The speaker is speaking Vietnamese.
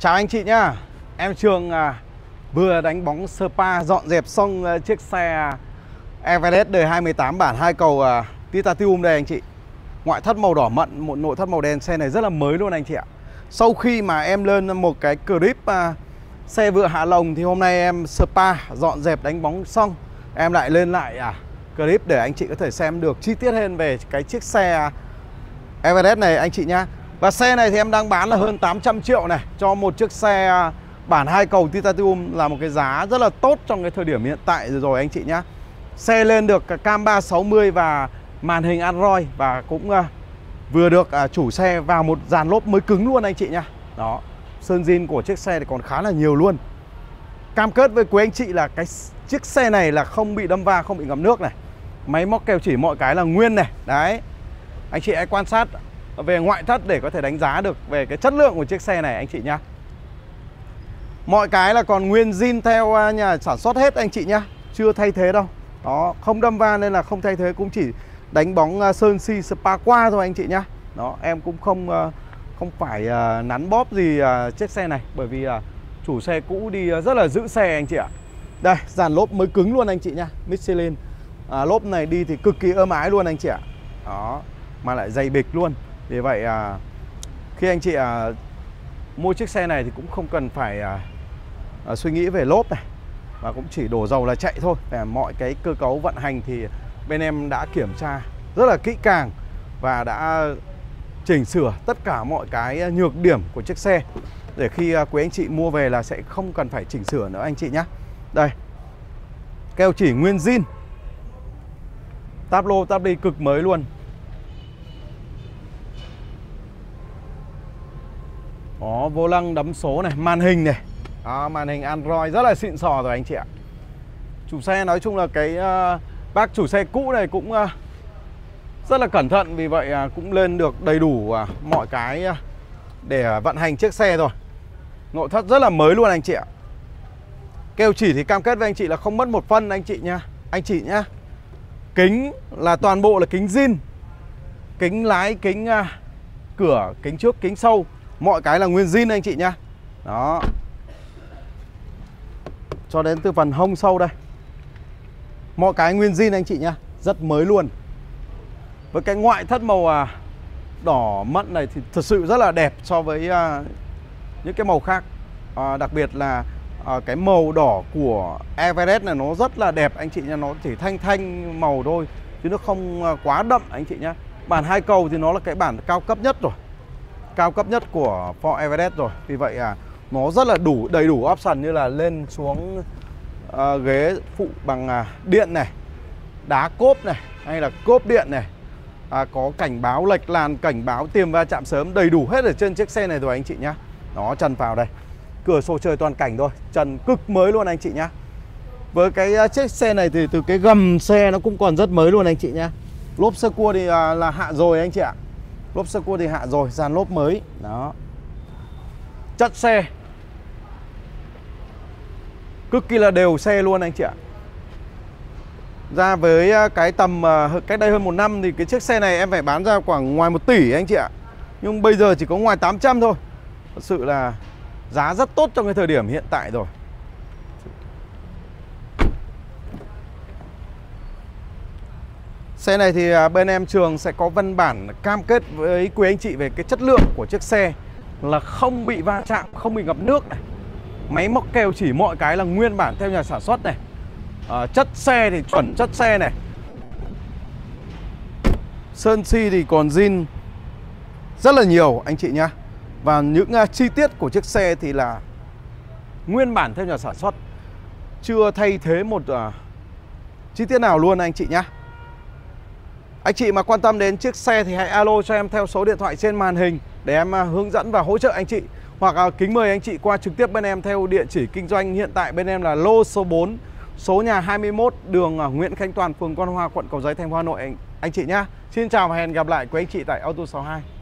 Chào anh chị nhá. Em Trường à, vừa đánh bóng Spa dọn dẹp xong à, chiếc xe Everest đời 2018 bản hai cầu à, Titanium đây anh chị. Ngoại thất màu đỏ mận, một nội thất màu đen Xe này rất là mới luôn anh chị ạ. Sau khi mà em lên một cái clip à, xe vừa hạ lồng Thì hôm nay em Spa dọn dẹp đánh bóng xong Em lại lên lại à, clip để anh chị có thể xem được chi tiết hơn về cái chiếc xe Everest này anh chị nhá và xe này thì em đang bán là hơn 800 triệu này. Cho một chiếc xe à, bản hai cầu Titanium là một cái giá rất là tốt trong cái thời điểm hiện tại rồi, rồi anh chị nhá. Xe lên được cam 360 và màn hình Android Và cũng à, vừa được à, chủ xe vào một dàn lốp mới cứng luôn anh chị nhá. Đó, sơn zin của chiếc xe thì còn khá là nhiều luôn. Cam kết với quý anh chị là cái chiếc xe này là không bị đâm va, không bị ngập nước này. Máy móc keo chỉ mọi cái là nguyên này. Đấy. Anh chị hãy quan sát về ngoại thất để có thể đánh giá được về cái chất lượng của chiếc xe này anh chị nhá. Mọi cái là còn nguyên zin theo à, nhà sản xuất hết anh chị nhá. Chưa thay thế đâu. Đó, không đâm va nên là không thay thế cũng chỉ đánh bóng à, sơn si spa qua thôi anh chị nhá. Đó, em cũng không à, không phải nắn bóp gì chiếc xe này Bởi vì chủ xe cũ đi rất là giữ xe anh chị ạ. Đây, dàn lốp mới cứng luôn anh chị nhá. Michelin. À, Lốp này đi thì cực kỳ êm ái luôn anh chị ạ. Đó, mà lại dày bịch luôn vì vậy à, khi anh chị à, mua chiếc xe này thì cũng không cần phải à, à, suy nghĩ về lốp này và cũng chỉ đổ dầu là chạy thôi. Và mọi cái cơ cấu vận hành thì bên em đã kiểm tra rất là kỹ càng và đã chỉnh sửa tất cả mọi cái nhược điểm của chiếc xe. Để khi à, quý anh chị mua về là sẽ không cần phải chỉnh sửa nữa anh chị nhé đây keo chỉ nguyên zin. Táp lô táp đi cực mới luôn. Có vô lăng đấm số này, màn hình này. Đó, màn hình Android rất là xịn sò rồi anh chị ạ. Chủ xe nói chung là cái uh, bác chủ xe cũ này cũng uh, rất là cẩn thận Vì vậy uh, cũng lên được đầy đủ uh, mọi cái uh, để vận hành chiếc xe rồi. Nội thất rất là mới luôn anh chị ạ. Kêu chỉ thì cam kết với anh chị là không mất một phân anh chị nha Anh chị nhá. Kính là toàn bộ là kính zin. Kính lái, kính uh, cửa, kính trước, kính sau. Mọi cái là nguyên zin anh chị nhá. Đó. Cho đến từ phần hông sâu đây. Mọi cái nguyên zin anh chị nhá. Rất mới luôn. Với cái ngoại thất màu à, đỏ mận này thì thật sự rất là đẹp so với à, những cái màu khác. À, Đặc biệt là à, cái màu đỏ của Everest này nó rất là đẹp anh chị nha Nó chỉ thanh thanh màu thôi Chứ nó không à, quá đậm anh chị nhá. Bản hai cầu thì nó là cái bản cao cấp nhất rồi cao cấp nhất của Ford Everest rồi. Vì vậy à nó rất là đủ đầy đủ option như là lên xuống à, ghế phụ bằng à, điện này đá cốp này hay là cốp điện này. À, có cảnh báo lệch làn cảnh báo tiềm va chạm sớm đầy đủ hết ở trên chiếc xe này rồi anh chị nhá. Nó trần vào đây. Cửa sổ trời toàn cảnh thôi trần cực mới luôn anh chị nhá. Với cái à, chiếc xe này thì từ cái gầm xe nó cũng còn rất mới luôn anh chị nhá. Lốp sơ cua thì à, là hạ rồi anh chị ạ lốp sơ cua thì hạ rồi, dàn lốp mới. Đó. Chất xe. Cực kỳ là đều xe luôn anh chị ạ. Ra với à, cái tầm à, cách đây hơn một năm thì cái chiếc xe này em phải bán ra khoảng ngoài 1 tỷ anh chị ạ. Nhưng bây giờ chỉ có ngoài 800 thôi. Thật sự là giá rất tốt trong cái thời điểm hiện tại rồi. Xe này thì à, bên em trường sẽ có văn bản cam kết với quý anh chị về cái chất lượng của chiếc xe là không bị va chạm, không bị ngập nước này. Máy móc kêu chỉ mọi cái là nguyên bản theo nhà sản xuất này. À, chất xe thì chuẩn chất xe này. Sơn si thì còn zin rất là nhiều anh chị nhá. Và những uh, chi tiết của chiếc xe thì là nguyên bản theo nhà sản xuất. Chưa thay thế một uh, chi tiết nào luôn anh chị nhá. Anh chị mà quan tâm đến chiếc xe thì hãy alo cho em theo số điện thoại trên màn hình để em à, hướng dẫn và hỗ trợ anh chị. Hoặc à, kính mời anh chị qua trực tiếp bên em theo địa chỉ kinh doanh hiện tại bên em là lô số 4, số nhà 21, đường à, Nguyễn Khánh Toàn, phường Quan Hoa, quận Cầu Giấy, thành phố Hà Nội anh, anh chị nhá. Xin chào và hẹn gặp lại quý anh chị tại Auto 62.